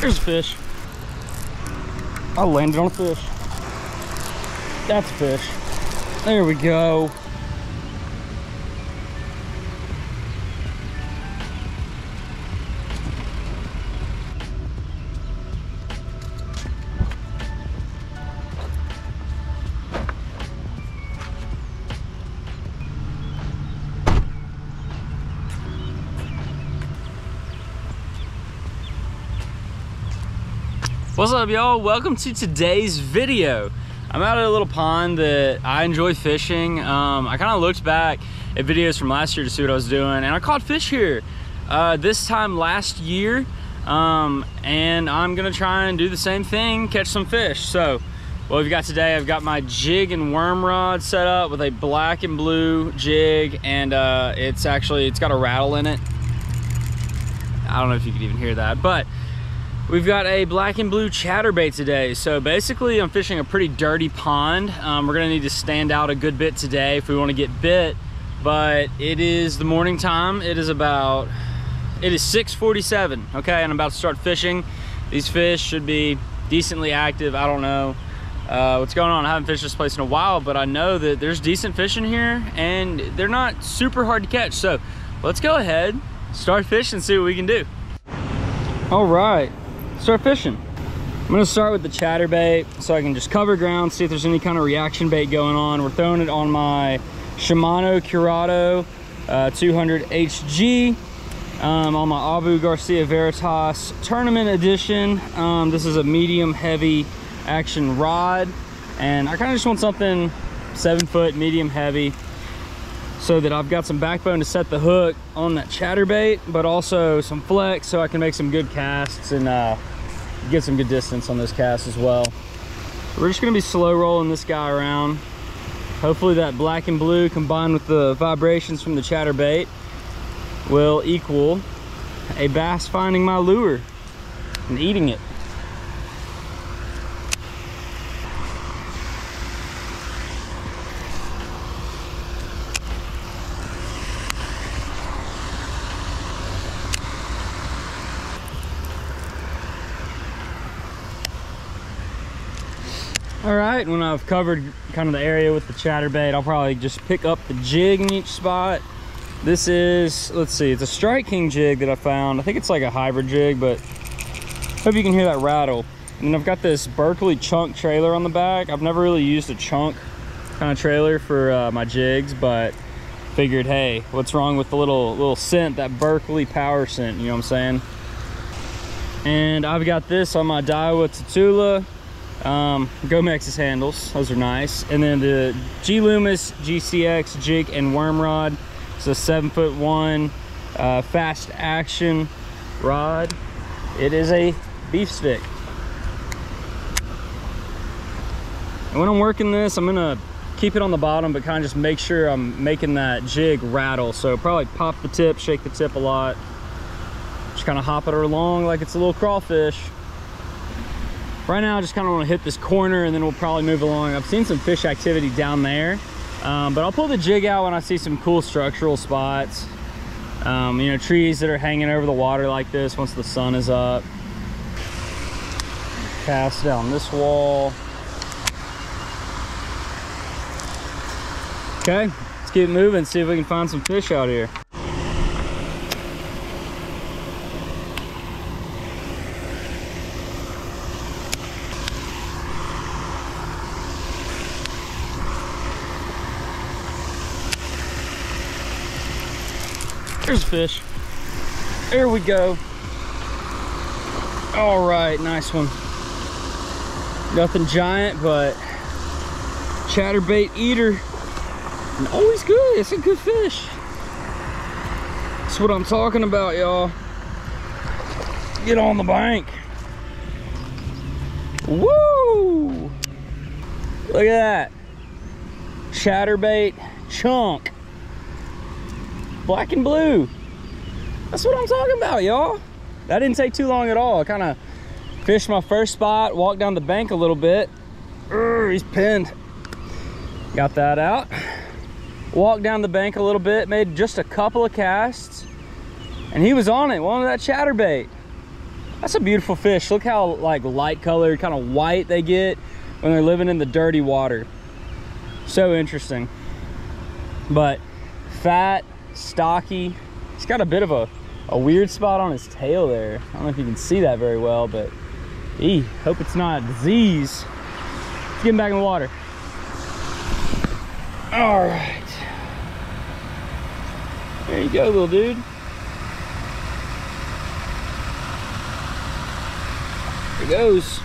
There's a fish. I landed on a fish. That's a fish. There we go. What's up y'all? Welcome to today's video. I'm out at a little pond that I enjoy fishing. Um, I kind of looked back at videos from last year to see what I was doing and I caught fish here uh, this time last year um, and I'm gonna try and do the same thing, catch some fish. So what we've got today, I've got my jig and worm rod set up with a black and blue jig and uh, it's actually, it's got a rattle in it. I don't know if you can even hear that, but We've got a black and blue chatterbait today. So basically I'm fishing a pretty dirty pond. Um, we're gonna need to stand out a good bit today if we wanna get bit, but it is the morning time. It is about, it is 6.47, okay? And I'm about to start fishing. These fish should be decently active. I don't know uh, what's going on. I haven't fished this place in a while, but I know that there's decent fish in here and they're not super hard to catch. So let's go ahead, start fishing, see what we can do. All right, start fishing. I'm gonna start with the chatterbait so I can just cover ground, see if there's any kind of reaction bait going on. We're throwing it on my Shimano Curado uh, 200 HG um, on my Abu Garcia Veritas Tournament Edition. Um, this is a medium heavy action rod and I kind of just want something seven foot, medium heavy so that I've got some backbone to set the hook on that chatterbait, but also some flex so I can make some good casts and uh, get some good distance on those casts as well. We're just gonna be slow rolling this guy around. Hopefully that black and blue combined with the vibrations from the chatterbait will equal a bass finding my lure and eating it. All right, when I've covered kind of the area with the chatterbait, I'll probably just pick up the jig in each spot. This is, let's see, it's a Strike King jig that I found. I think it's like a hybrid jig, but hope you can hear that rattle. And then I've got this Berkley chunk trailer on the back. I've never really used a chunk kind of trailer for uh, my jigs, but figured, hey, what's wrong with the little little scent, that Berkley power scent, you know what I'm saying? And I've got this on my Daiwa Tatula um, Gomexus handles, those are nice. And then the G Loomis GCX jig and worm rod. It's a seven foot one uh, fast action rod. It is a beef stick. And when I'm working this, I'm gonna keep it on the bottom, but kind of just make sure I'm making that jig rattle. So probably pop the tip, shake the tip a lot. Just kind of hop it along like it's a little crawfish. Right now, I just kind of want to hit this corner and then we'll probably move along. I've seen some fish activity down there, um, but I'll pull the jig out when I see some cool structural spots. Um, you know, trees that are hanging over the water like this once the sun is up. Cast down this wall. Okay, let's keep moving, see if we can find some fish out here. There's a fish. There we go. All right, nice one. Nothing giant, but chatterbait eater. And always good, it's a good fish. That's what I'm talking about, y'all. Get on the bank. Woo! Look at that. Chatterbait chunk black and blue. That's what I'm talking about, y'all. That didn't take too long at all. I kind of fished my first spot, walked down the bank a little bit. Urgh, he's pinned. Got that out. Walked down the bank a little bit, made just a couple of casts, and he was on it, one of that chatterbait. That's a beautiful fish. Look how like light colored, kind of white they get when they're living in the dirty water. So interesting. But fat, stocky. He's got a bit of a, a weird spot on his tail there. I don't know if you can see that very well, but ee, hope it's not disease. Let's get him back in the water. All right. There you go, little dude. There goes.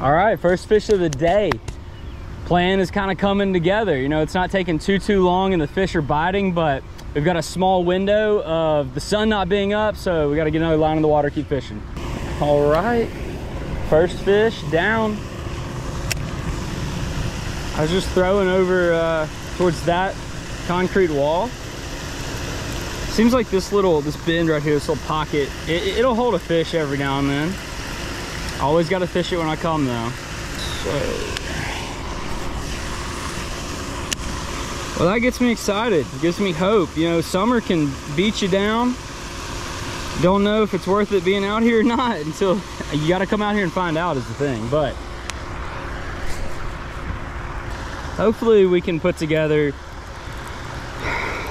All right, first fish of the day. Plan is kind of coming together. You know, it's not taking too, too long and the fish are biting, but we've got a small window of the sun not being up, so we got to get another line in the water, keep fishing. All right, first fish down. I was just throwing over uh, towards that concrete wall. Seems like this little, this bend right here, this little pocket, it, it'll hold a fish every now and then. Always got to fish it when I come though. So. Well, that gets me excited. It gives me hope. You know, summer can beat you down. Don't know if it's worth it being out here or not until you got to come out here and find out is the thing. But hopefully we can put together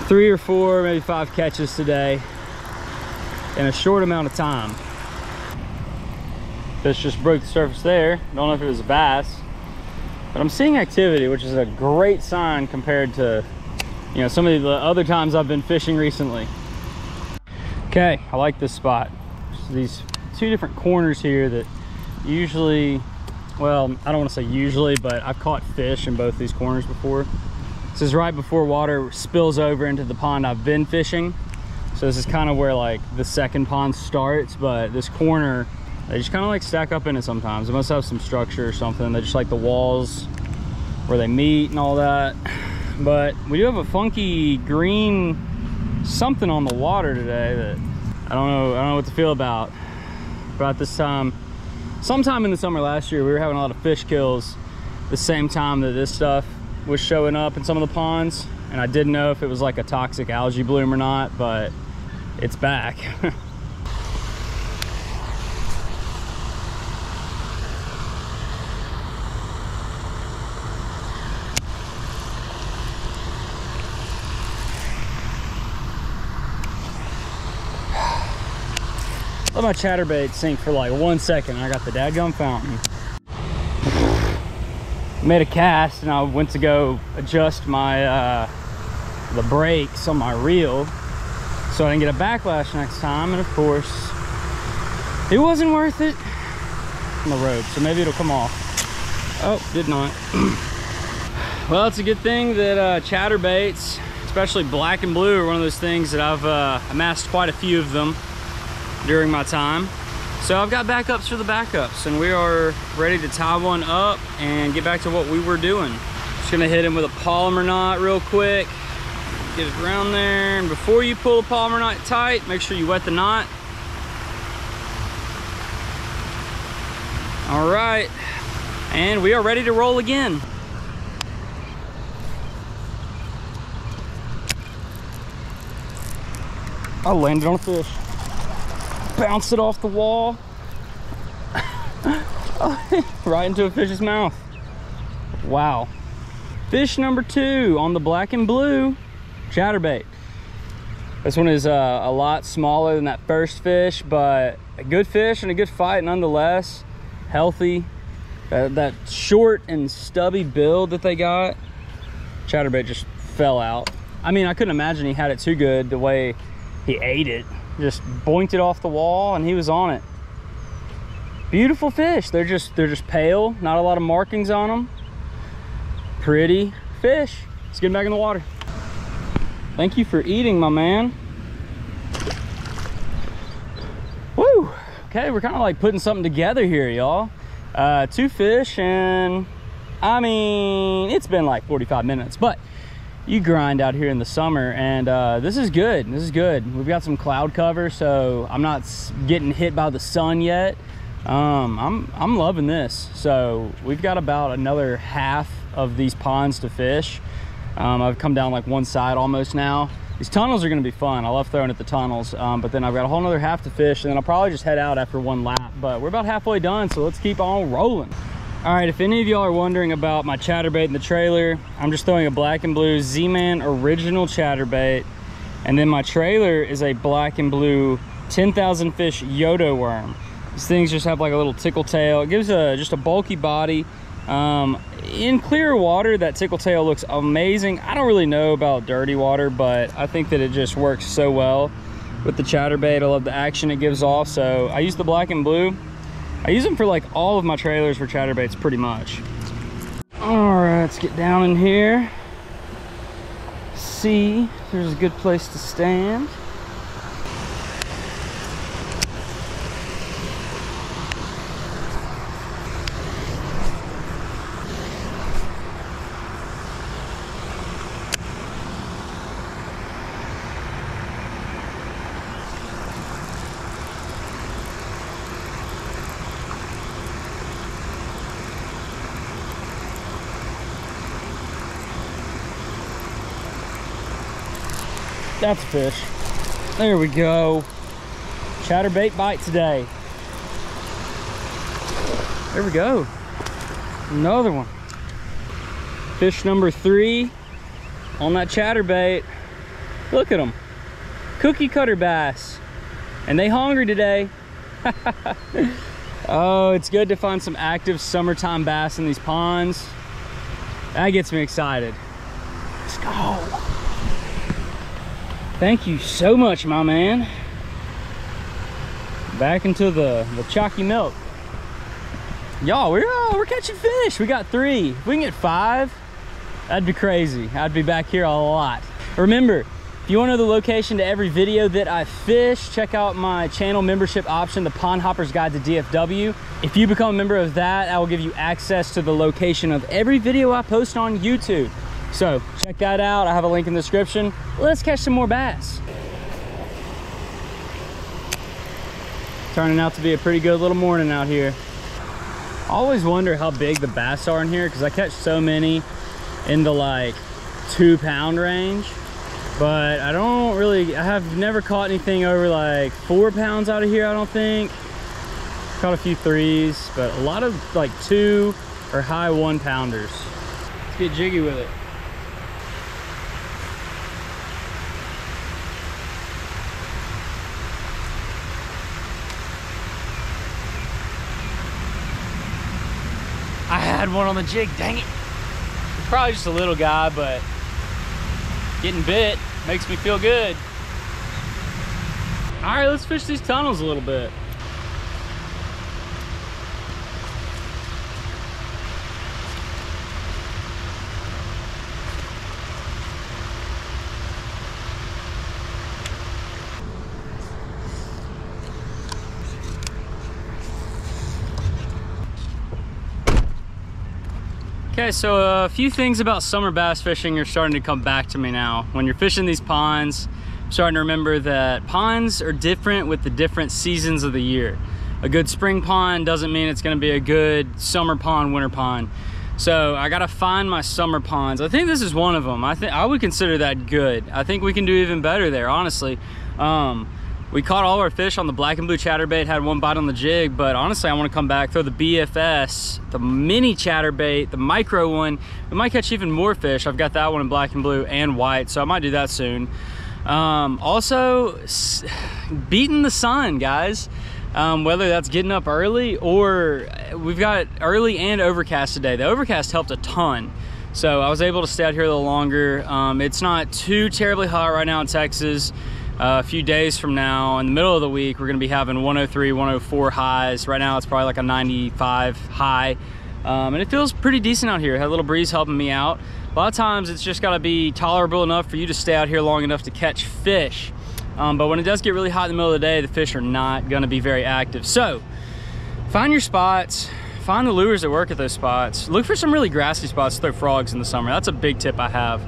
three or four, maybe five catches today in a short amount of time. Fish just broke the surface there. Don't know if it was a bass, but I'm seeing activity, which is a great sign compared to, you know, some of the other times I've been fishing recently. Okay, I like this spot. these two different corners here that usually well i don't want to say usually but i've caught fish in both these corners before this is right before water spills over into the pond i've been fishing so this is kind of where like the second pond starts but this corner they just kind of like stack up in it sometimes. It must have some structure or something. They just like the walls where they meet and all that. But we do have a funky green something on the water today that i don't know i don't know what to feel about. About this time sometime in the summer last year we were having a lot of fish kills the same time that this stuff was showing up in some of the ponds. And I didn't know if it was like a toxic algae bloom or not but it's back Let my chatterbait sink for like one second. I got the dadgum fountain. Made a cast and I went to go adjust my uh, the brakes on my reel so I didn't get a backlash next time. And of course, it wasn't worth it on the road. So maybe it'll come off. Oh, did not. well, it's a good thing that uh, chatterbaits, especially black and blue, are one of those things that I've uh, amassed quite a few of them during my time. So I've got backups for the backups and we are ready to tie one up and get back to what we were doing. Just gonna hit him with a Palomar knot real quick. Get it around there. And before you pull the Palomar knot tight, make sure you wet the knot. All right, and we are ready to roll again. I landed on a fish bounced it off the wall. Right into a fish's mouth. Wow. Fish number two on the black and blue chatterbait. This one is uh, a lot smaller than that first fish but a good fish and a good fight nonetheless. Healthy. Uh, that short and stubby build that they got chatterbait just fell out. I mean i couldn't imagine he had it too good the way he ate it just boinked it off the wall and he was on it. Beautiful fish. They're just they're just pale not a lot of markings on them pretty fish. Let's get him back in the water. Thank you for eating my man. Woo! okay we're kind of like putting something together here y'all. Uh two fish and i mean it's been like 45 minutes but you grind out here in the summer and uh, this is good. This is good. We've got some cloud cover so i'm not getting hit by the sun yet. Um, i'm i'm loving this. So we've got about another half of these ponds to fish. Um, i've come down like one side almost now. These tunnels are gonna be fun. I love throwing at the tunnels, um, but then I've got a whole nother half to fish and then I'll probably just head out after one lap, but we're about halfway done, so let's keep on rolling. All right, if any of y'all are wondering about my chatterbait in the trailer, I'm just throwing a black and blue Z-Man original chatterbait. And then my trailer is a black and blue 10,000 fish Yodo worm. These things just have like a little tickle tail. It gives a just a bulky body. Um, in clear water, that tickle tail looks amazing. I don't really know about dirty water, but I think that it just works so well with the chatterbait. I love the action it gives off. So I use the black and blue. I use them for like all of my trailers for chatterbaits pretty much. All right, let's get down in here. See, there's a good place to stand. That's a fish. There we go. Chatterbait bite today. There we go. Another one. Fish number three on that chatterbait. Look at them. Cookie cutter bass. And they hungry today. oh, it's good to find some active summertime bass in these ponds. That gets me excited. Let's go. Thank you so much, my man. Back into the, the chalky milk. Y'all, we're, uh, we're catching fish. We got three. If we can get five, that'd be crazy. I'd be back here a lot. Remember, if you want to know the location to every video that I fish, check out my channel membership option, the Pond Hoppers Guide to DFW. If you become a member of that, I will give you access to the location of every video I post on YouTube. So check that out. I have a link in the description. Let's catch some more bass. Turning out to be a pretty good little morning out here. I always wonder how big the bass are in here because I catch so many in the like two pound range. But I don't really, I have never caught anything over like four pounds out of here, I don't think. Caught a few threes, but a lot of like two or high one pounders. Let's get jiggy with it. Had one on the jig, dang it. Probably just a little guy, but getting bit makes me feel good. All right, let's fish these tunnels a little bit. Okay, so a few things about summer bass fishing are starting to come back to me now. When you're fishing these ponds, I'm starting to remember that ponds are different with the different seasons of the year. A good spring pond doesn't mean it's gonna be a good summer pond, winter pond. So I gotta find my summer ponds. I think this is one of them. I think I would consider that good. I think we can do even better there, honestly. Um, we caught all our fish on the black and blue chatterbait, had one bite on the jig, but honestly, I wanna come back, throw the BFS, the mini chatterbait, the micro one. We might catch even more fish. I've got that one in black and blue and white, so I might do that soon. Um, also, beating the sun, guys. Um, whether that's getting up early or we've got early and overcast today. The overcast helped a ton. So I was able to stay out here a little longer. Um, it's not too terribly hot right now in Texas. Uh, a few days from now, in the middle of the week, we're gonna be having 103, 104 highs. Right now, it's probably like a 95 high. Um, and it feels pretty decent out here. Had a little breeze helping me out. A lot of times, it's just gotta be tolerable enough for you to stay out here long enough to catch fish. Um, but when it does get really hot in the middle of the day, the fish are not gonna be very active. So, find your spots, find the lures that work at those spots. Look for some really grassy spots to throw frogs in the summer. That's a big tip I have.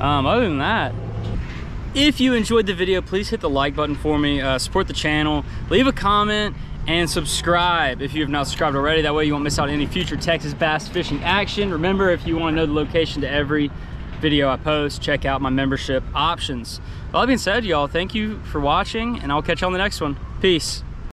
Um, other than that, if you enjoyed the video, please hit the like button for me, uh, support the channel, leave a comment, and subscribe if you have not subscribed already. That way you won't miss out on any future Texas bass fishing action. Remember, if you want to know the location to every video I post, check out my membership options. All that being said, y'all, thank you for watching and I'll catch you on the next one. Peace.